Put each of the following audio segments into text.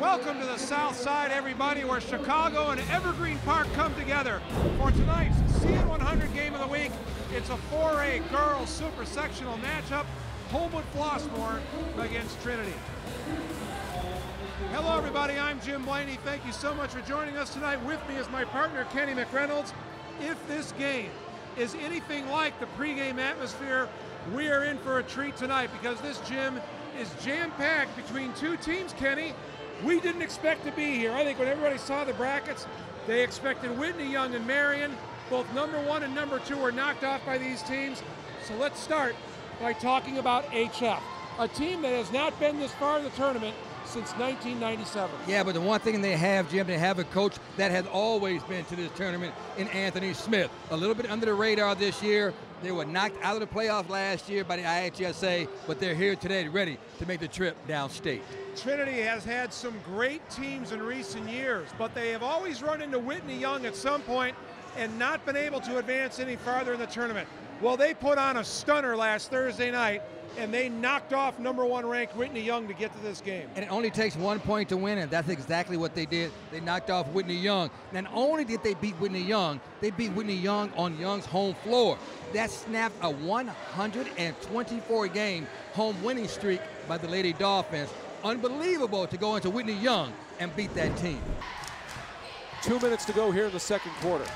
Welcome to the South Side, everybody, where Chicago and Evergreen Park come together for tonight's CN100 Game of the Week. It's a 4A girls super sectional matchup. Homewood Flossmoor against Trinity. Hello, everybody. I'm Jim Blaney. Thank you so much for joining us tonight. With me is my partner, Kenny McReynolds. If this game is anything like the pregame atmosphere, we are in for a treat tonight because this gym is jam-packed between two teams, Kenny. We didn't expect to be here. I think when everybody saw the brackets, they expected Whitney Young and Marian. Both number one and number two were knocked off by these teams. So let's start by talking about HF, a team that has not been this far in the tournament since 1997. Yeah, but the one thing they have, Jim, they have a coach that has always been to this tournament in Anthony Smith. A little bit under the radar this year. They were knocked out of the playoffs last year by the IHSA, but they're here today ready to make the trip downstate. Trinity has had some great teams in recent years, but they have always run into Whitney Young at some point and not been able to advance any farther in the tournament. Well, they put on a stunner last Thursday night and they knocked off number one ranked Whitney Young to get to this game. And it only takes one point to win, and that's exactly what they did. They knocked off Whitney Young. Not only did they beat Whitney Young, they beat Whitney Young on Young's home floor. That snapped a 124 game home winning streak by the Lady Dolphins. Unbelievable to go into Whitney Young and beat that team. Two minutes to go here in the second quarter.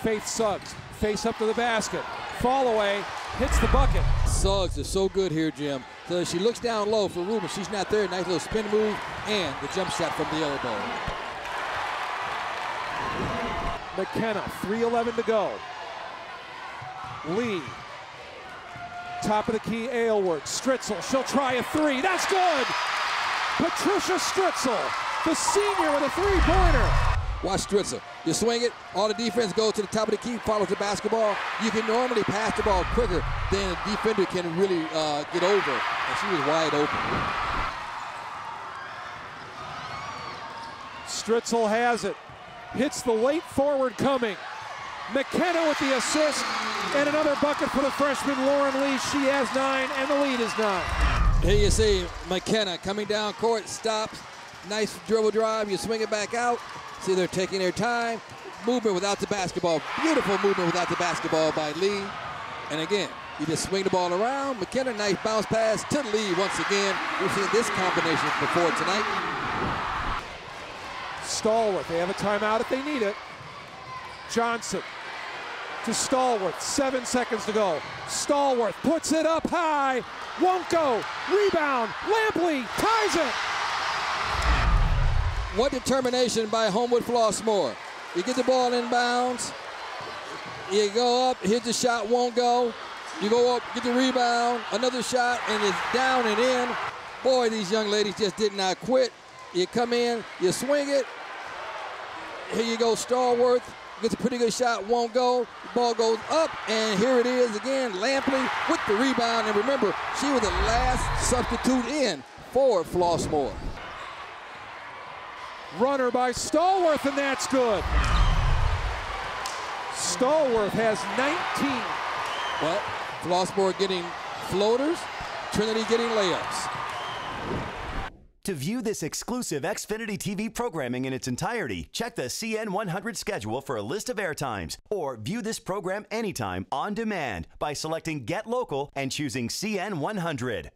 Faith Suggs, face up to the basket. Fall away, hits the bucket. Suggs is so good here, Jim. So she looks down low for Rubin. She's not there. Nice little spin move and the jump shot from the elbow. McKenna, 3.11 to go. Lee. Top of the key, Aylward. Stritzel, she'll try a three. That's good! Patricia Stritzel, the senior with a three-pointer. Watch Stritzel. You swing it, all the defense goes to the top of the key, follows the basketball. You can normally pass the ball quicker than a defender can really uh, get over. And she was wide open. Stritzel has it. Hits the late forward coming. McKenna with the assist and another bucket for the freshman Lauren Lee. She has nine and the lead is nine. Here you see McKenna coming down court, stops, nice dribble drive, you swing it back out. See they're taking their time. Movement without the basketball. Beautiful movement without the basketball by Lee. And again, you just swing the ball around. McKenna, nice bounce pass to Lee once again. We've seen this combination before tonight. Stallworth, they have a timeout if they need it. Johnson to Stallworth, seven seconds to go. Stallworth puts it up high, won't go. Rebound, Lampley ties it. What determination by Homewood Flossmoor. You get the ball inbounds, you go up, hit the shot, won't go. You go up, get the rebound, another shot, and it's down and in. Boy, these young ladies just did not quit. You come in, you swing it. Here you go, Stallworth Gets a pretty good shot, won't go. Ball goes up, and here it is again. Lampley with the rebound. And remember, she was the last substitute in for Flossmoor. Runner by Stallworth, and that's good. Stallworth has 19. Well, Flossmoor getting floaters, Trinity getting layups. To view this exclusive Xfinity TV programming in its entirety, check the CN100 schedule for a list of airtimes, or view this program anytime on demand by selecting Get Local and choosing CN100.